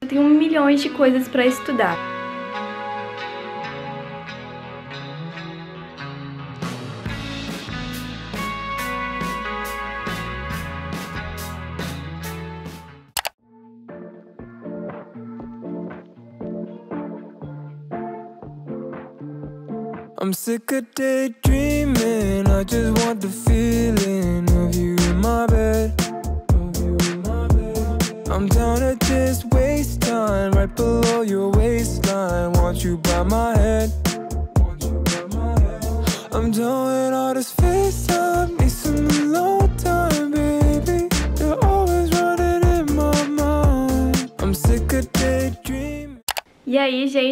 Eu tenho milhões de coisas para estudar. I'm sick of daydreaming. I just want the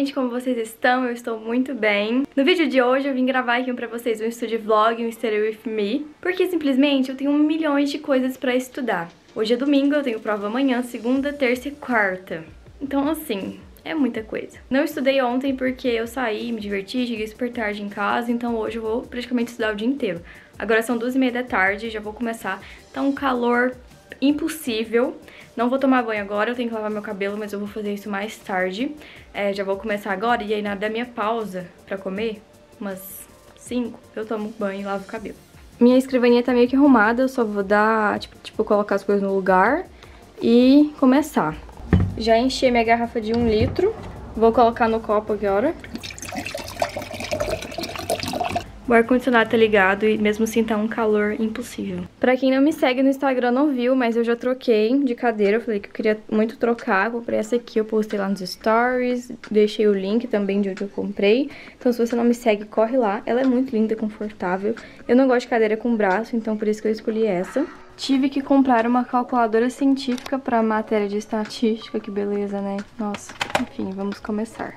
gente, como vocês estão? Eu estou muito bem. No vídeo de hoje eu vim gravar aqui pra vocês um estúdio vlog, um Stereo With Me, porque simplesmente eu tenho milhões de coisas pra estudar. Hoje é domingo, eu tenho prova amanhã, segunda, terça e quarta. Então, assim, é muita coisa. Não estudei ontem porque eu saí, me diverti, cheguei super tarde em casa, então hoje eu vou praticamente estudar o dia inteiro. Agora são duas e meia da tarde, já vou começar. Tá um calor impossível. Não vou tomar banho agora, eu tenho que lavar meu cabelo, mas eu vou fazer isso mais tarde. É, já vou começar agora e aí na da minha pausa pra comer, umas 5, eu tomo banho e lavo o cabelo. Minha escrivaninha tá meio que arrumada, eu só vou dar, tipo, tipo, colocar as coisas no lugar e começar. Já enchi minha garrafa de um litro, vou colocar no copo agora. O ar-condicionado tá ligado e mesmo assim tá um calor impossível. Pra quem não me segue no Instagram não viu, mas eu já troquei de cadeira. Eu falei que eu queria muito trocar. Comprei essa aqui, eu postei lá nos stories. Deixei o link também de onde eu comprei. Então se você não me segue, corre lá. Ela é muito linda confortável. Eu não gosto de cadeira com braço, então por isso que eu escolhi essa. Tive que comprar uma calculadora científica pra matéria de estatística. Que beleza, né? Nossa, enfim, vamos começar.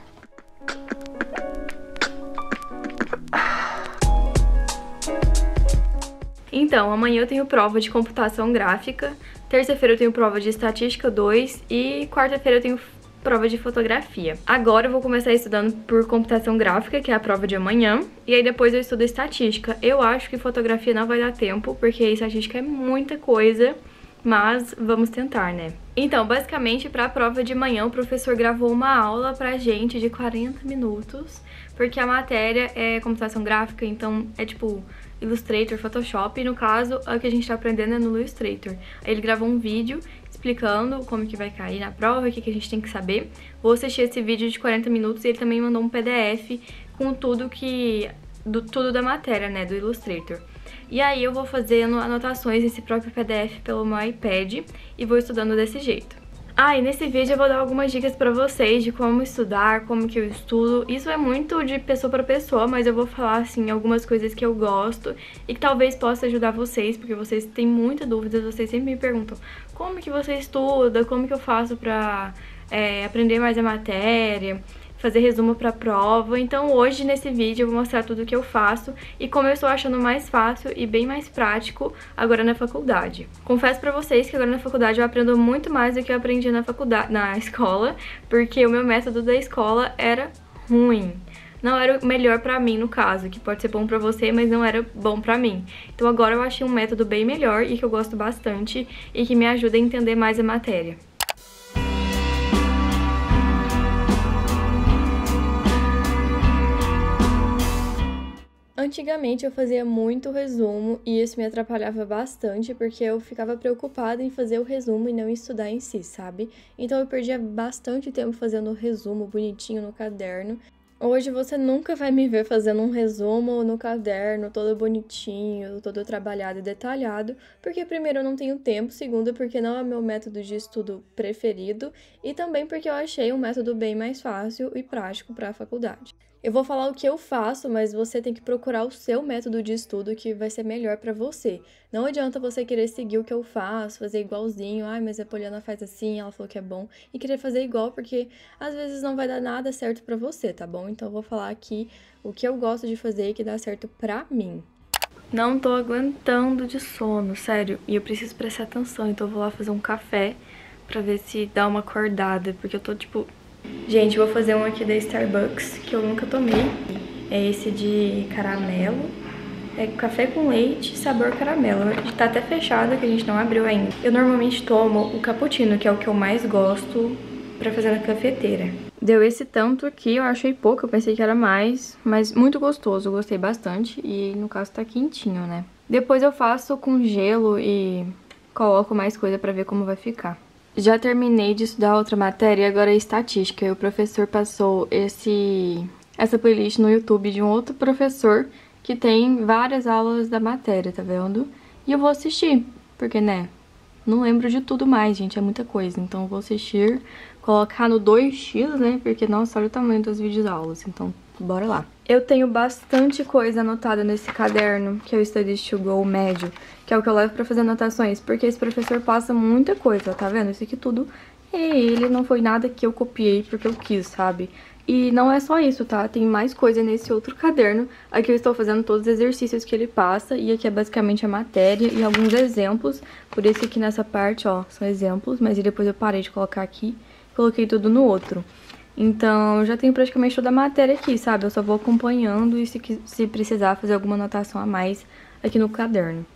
Então, amanhã eu tenho prova de computação gráfica, terça-feira eu tenho prova de estatística 2 e quarta-feira eu tenho prova de fotografia. Agora eu vou começar estudando por computação gráfica, que é a prova de amanhã, e aí depois eu estudo estatística. Eu acho que fotografia não vai dar tempo, porque estatística é muita coisa, mas vamos tentar, né? Então, basicamente, para a prova de manhã, o professor gravou uma aula pra gente de 40 minutos, porque a matéria é computação gráfica, então é tipo Illustrator, Photoshop, e no caso, o que a gente tá aprendendo é no Illustrator. Ele gravou um vídeo explicando como que vai cair na prova, o que, que a gente tem que saber. Vou assistir esse vídeo de 40 minutos e ele também mandou um PDF com tudo que... do tudo da matéria, né, do Illustrator. E aí eu vou fazendo anotações nesse próprio PDF pelo meu iPad e vou estudando desse jeito. Ah, e nesse vídeo eu vou dar algumas dicas pra vocês de como estudar, como que eu estudo. Isso é muito de pessoa pra pessoa, mas eu vou falar, assim, algumas coisas que eu gosto e que talvez possa ajudar vocês, porque vocês têm muita dúvida, vocês sempre me perguntam como que você estuda, como que eu faço pra é, aprender mais a matéria fazer resumo para prova. Então hoje nesse vídeo eu vou mostrar tudo o que eu faço e como eu estou achando mais fácil e bem mais prático agora na faculdade. Confesso para vocês que agora na faculdade eu aprendo muito mais do que eu aprendi na faculdade, na escola, porque o meu método da escola era ruim não era o melhor pra mim no caso, que pode ser bom pra você, mas não era bom pra mim. Então agora eu achei um método bem melhor e que eu gosto bastante e que me ajuda a entender mais a matéria. Antigamente eu fazia muito resumo e isso me atrapalhava bastante porque eu ficava preocupada em fazer o resumo e não estudar em si, sabe? Então eu perdia bastante tempo fazendo o resumo bonitinho no caderno. Hoje você nunca vai me ver fazendo um resumo no caderno, todo bonitinho, todo trabalhado e detalhado, porque primeiro eu não tenho tempo, segundo porque não é meu método de estudo preferido e também porque eu achei um método bem mais fácil e prático para a faculdade. Eu vou falar o que eu faço, mas você tem que procurar o seu método de estudo que vai ser melhor para você. Não adianta você querer seguir o que eu faço, fazer igualzinho, ai, mas a Poliana faz assim, ela falou que é bom, e querer fazer igual, porque às vezes não vai dar nada certo para você, tá bom? Então eu vou falar aqui o que eu gosto de fazer e que dá certo pra mim. Não tô aguentando de sono, sério, e eu preciso prestar atenção, então eu vou lá fazer um café pra ver se dá uma acordada, porque eu tô, tipo, Gente, vou fazer um aqui da Starbucks que eu nunca tomei. É esse de caramelo. É café com leite, sabor caramelo. Tá até fechado, que a gente não abriu ainda. Eu normalmente tomo o cappuccino, que é o que eu mais gosto pra fazer na cafeteira. Deu esse tanto aqui, eu achei pouco, eu pensei que era mais, mas muito gostoso, eu gostei bastante e no caso tá quentinho, né? Depois eu faço com gelo e coloco mais coisa pra ver como vai ficar. Já terminei de estudar outra matéria e agora é estatística. E o professor passou esse essa playlist no YouTube de um outro professor que tem várias aulas da matéria, tá vendo? E eu vou assistir, porque, né, não lembro de tudo mais, gente, é muita coisa. Então eu vou assistir, colocar no 2x, né, porque, nossa, olha o tamanho das videoaulas. Então, bora lá. Eu tenho bastante coisa anotada nesse caderno, que é o Studies to Go médio, que é o que eu levo pra fazer anotações, porque esse professor passa muita coisa, tá vendo? Isso aqui tudo é ele, não foi nada que eu copiei porque eu quis, sabe? E não é só isso, tá? Tem mais coisa nesse outro caderno. Aqui eu estou fazendo todos os exercícios que ele passa, e aqui é basicamente a matéria e alguns exemplos. Por isso aqui nessa parte, ó, são exemplos, mas depois eu parei de colocar aqui, coloquei tudo no outro. Então, já tenho praticamente toda a matéria aqui, sabe? Eu só vou acompanhando e se, se precisar fazer alguma anotação a mais aqui no caderno.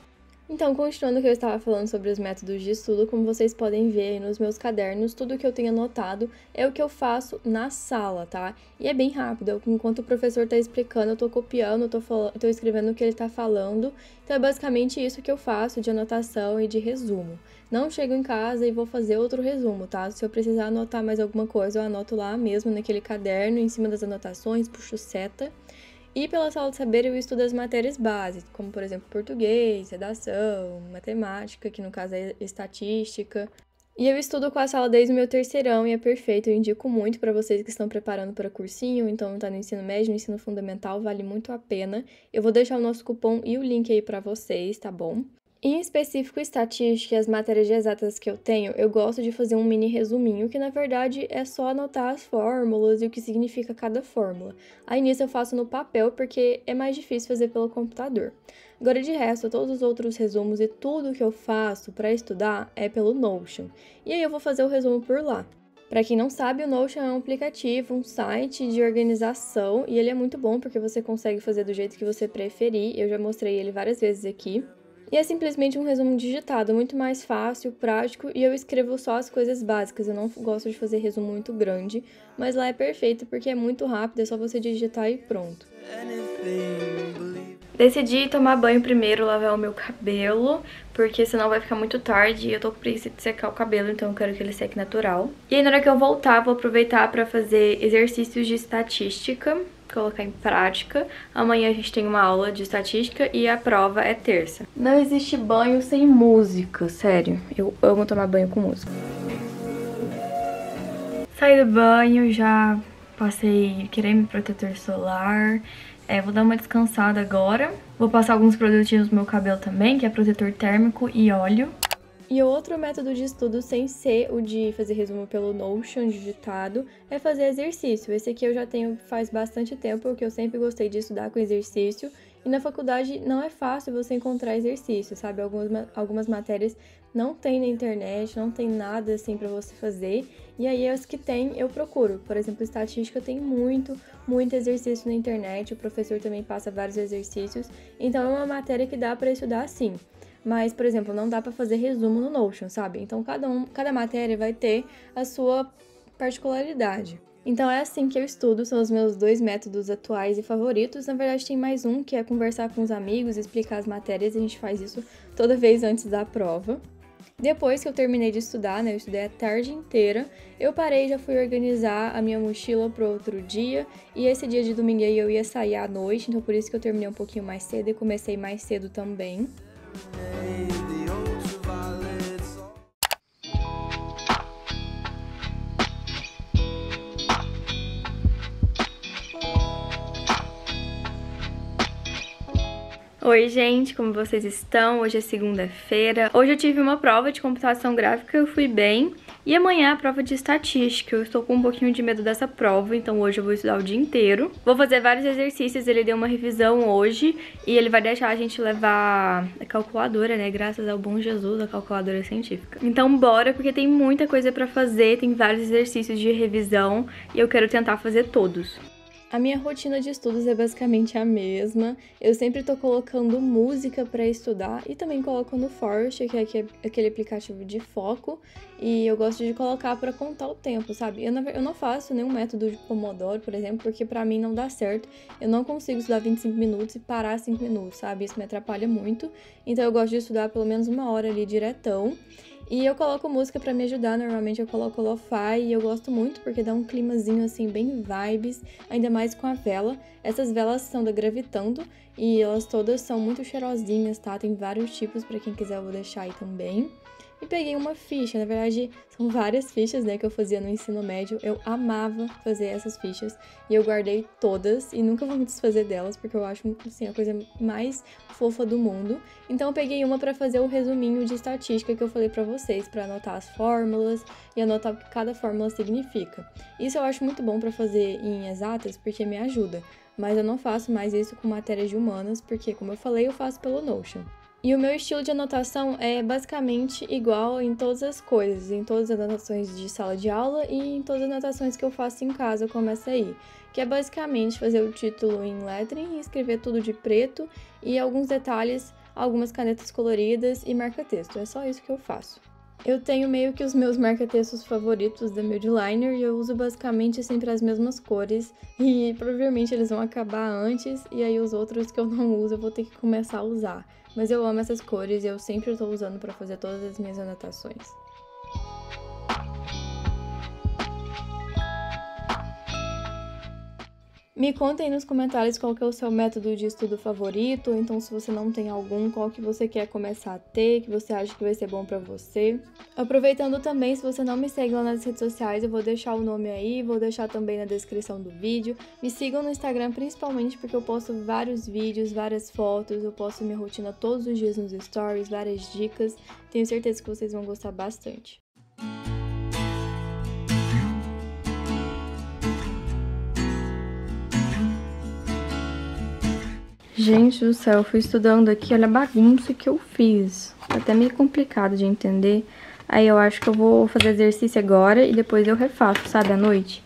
Então, continuando o que eu estava falando sobre os métodos de estudo, como vocês podem ver nos meus cadernos, tudo que eu tenho anotado é o que eu faço na sala, tá? E é bem rápido, enquanto o professor está explicando, eu estou copiando, estou escrevendo o que ele está falando. Então, é basicamente isso que eu faço de anotação e de resumo. Não chego em casa e vou fazer outro resumo, tá? Se eu precisar anotar mais alguma coisa, eu anoto lá mesmo naquele caderno, em cima das anotações, puxo seta. E pela sala de saber eu estudo as matérias básicas, como por exemplo português, redação, matemática, que no caso é estatística. E eu estudo com a sala desde o meu terceirão e é perfeito. Eu indico muito para vocês que estão preparando para cursinho, então tá no ensino médio, no ensino fundamental, vale muito a pena. Eu vou deixar o nosso cupom e o link aí para vocês, tá bom? Em específico, estatística e as matérias exatas que eu tenho, eu gosto de fazer um mini resuminho, que na verdade é só anotar as fórmulas e o que significa cada fórmula. Aí nisso eu faço no papel porque é mais difícil fazer pelo computador. Agora, de resto, todos os outros resumos e tudo que eu faço para estudar é pelo Notion. E aí eu vou fazer o resumo por lá. Para quem não sabe, o Notion é um aplicativo, um site de organização e ele é muito bom porque você consegue fazer do jeito que você preferir. Eu já mostrei ele várias vezes aqui. E é simplesmente um resumo digitado, muito mais fácil, prático, e eu escrevo só as coisas básicas. Eu não gosto de fazer resumo muito grande, mas lá é perfeito porque é muito rápido, é só você digitar e pronto. Decidi tomar banho primeiro, lavar o meu cabelo, porque senão vai ficar muito tarde e eu tô com preguiça de secar o cabelo, então eu quero que ele seque natural. E aí na hora que eu voltar, vou aproveitar pra fazer exercícios de estatística, colocar em prática. Amanhã a gente tem uma aula de estatística e a prova é terça. Não existe banho sem música, sério. Eu amo tomar banho com música. Saí do banho, já passei creme protetor solar. É, vou dar uma descansada agora. Vou passar alguns produtinhos no meu cabelo também, que é protetor térmico e óleo. E outro método de estudo, sem ser o de fazer resumo pelo Notion digitado, é fazer exercício. Esse aqui eu já tenho faz bastante tempo, porque eu sempre gostei de estudar com exercício. E na faculdade não é fácil você encontrar exercício, sabe? Algumas, algumas matérias não tem na internet, não tem nada assim para você fazer. E aí as que tem, eu procuro. Por exemplo, estatística tem muito, muito exercício na internet. O professor também passa vários exercícios. Então é uma matéria que dá para estudar sim. Mas, por exemplo, não dá para fazer resumo no Notion, sabe? Então cada um, cada matéria vai ter a sua particularidade. Então é assim que eu estudo, são os meus dois métodos atuais e favoritos. Na verdade, tem mais um que é conversar com os amigos, explicar as matérias, a gente faz isso toda vez antes da prova. Depois que eu terminei de estudar, né, eu estudei a tarde inteira, eu parei e já fui organizar a minha mochila para outro dia. E esse dia de domingo aí eu ia sair à noite, então por isso que eu terminei um pouquinho mais cedo e comecei mais cedo também. Oi, gente, como vocês estão? Hoje é segunda-feira. Hoje eu tive uma prova de computação gráfica, eu fui bem. E amanhã a prova de estatística. Eu estou com um pouquinho de medo dessa prova, então hoje eu vou estudar o dia inteiro. Vou fazer vários exercícios, ele deu uma revisão hoje e ele vai deixar a gente levar a calculadora, né? Graças ao bom Jesus, a calculadora científica. Então bora, porque tem muita coisa pra fazer, tem vários exercícios de revisão e eu quero tentar fazer todos. A minha rotina de estudos é basicamente a mesma. Eu sempre tô colocando música para estudar e também coloco no Forest, que é aquele aplicativo de foco, e eu gosto de colocar para contar o tempo, sabe? Eu não, faço nenhum método de Pomodoro, por exemplo, porque para mim não dá certo. Eu não consigo estudar 25 minutos e parar 5 minutos, sabe? Isso me atrapalha muito. Então eu gosto de estudar pelo menos uma hora ali diretão. E eu coloco música para me ajudar, normalmente eu coloco lo-fi e eu gosto muito porque dá um climazinho assim bem vibes, ainda mais com a vela. Essas velas são da Gravitando e elas todas são muito cheirosinhas, tá? Tem vários tipos para quem quiser eu vou deixar aí também e peguei uma ficha. Na verdade, são várias fichas, né, que eu fazia no ensino médio. Eu amava fazer essas fichas e eu guardei todas e nunca vou me desfazer delas porque eu acho assim a coisa mais fofa do mundo. Então eu peguei uma para fazer o resuminho de estatística que eu falei para vocês, para anotar as fórmulas e anotar o que cada fórmula significa. Isso eu acho muito bom para fazer em exatas porque me ajuda. Mas eu não faço mais isso com matérias de humanas, porque, como eu falei, eu faço pelo Notion. E o meu estilo de anotação é basicamente igual em todas as coisas, em todas as anotações de sala de aula e em todas as anotações que eu faço em casa como essa aí, que é basicamente fazer o título em lettering e escrever tudo de preto e alguns detalhes, algumas canetas coloridas e marca-texto. É só isso que eu faço. Eu tenho meio que os meus marca-textos favoritos da Midliner e eu uso basicamente sempre as mesmas cores e provavelmente eles vão acabar antes e aí os outros que eu não uso eu vou ter que começar a usar. Mas eu amo essas cores e eu sempre estou usando para fazer todas as minhas anotações. Me contem nos comentários qual é o seu método de estudo favorito, então se você não tem algum, qual que você quer começar a ter, que você acha que vai ser bom para você. Aproveitando também, se você não me segue lá nas redes sociais, eu vou deixar o nome aí, vou deixar também na descrição do vídeo. Me sigam no Instagram principalmente porque eu posto vários vídeos, várias fotos, eu posto minha rotina todos os dias nos stories, várias dicas. Tenho certeza que vocês vão gostar bastante. Gente do céu, eu fui estudando aqui, olha a bagunça que eu fiz. Tá até meio complicado de entender. Aí eu acho que eu vou fazer exercício agora e depois eu refaço, sabe, à noite.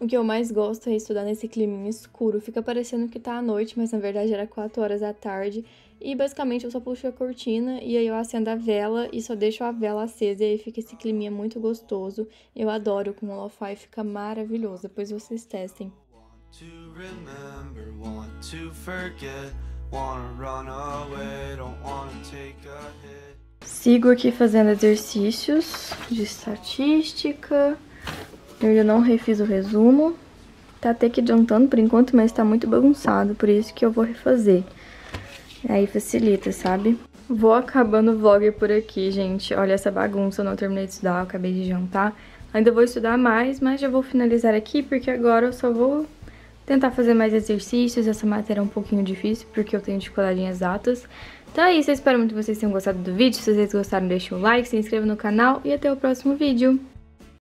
O que eu mais gosto é estudar nesse clima escuro. Fica parecendo que tá à noite, mas na verdade era 4 horas da tarde. E basicamente eu só puxo a cortina e aí eu acendo a vela e só deixo a vela acesa e aí fica esse clima muito gostoso. Eu adoro com o lo-fi, fica maravilhoso. Depois vocês testem. Sigo aqui fazendo exercícios de estatística. Eu ainda não refiz o resumo. Tá até que adiantando por enquanto, mas tá muito bagunçado, por isso que eu vou refazer. Aí facilita, sabe? Vou acabando o vlog por aqui, gente. Olha essa bagunça, eu não terminei de estudar, acabei de jantar. Ainda vou estudar mais, mas já vou finalizar aqui, porque agora eu só vou tentar fazer mais exercícios. Essa matéria é um pouquinho difícil, porque eu tenho dificuldade em exatas. Então é isso, eu espero muito que vocês tenham gostado do vídeo. Se vocês gostaram, deixem um like, se inscreva no canal e até o próximo vídeo.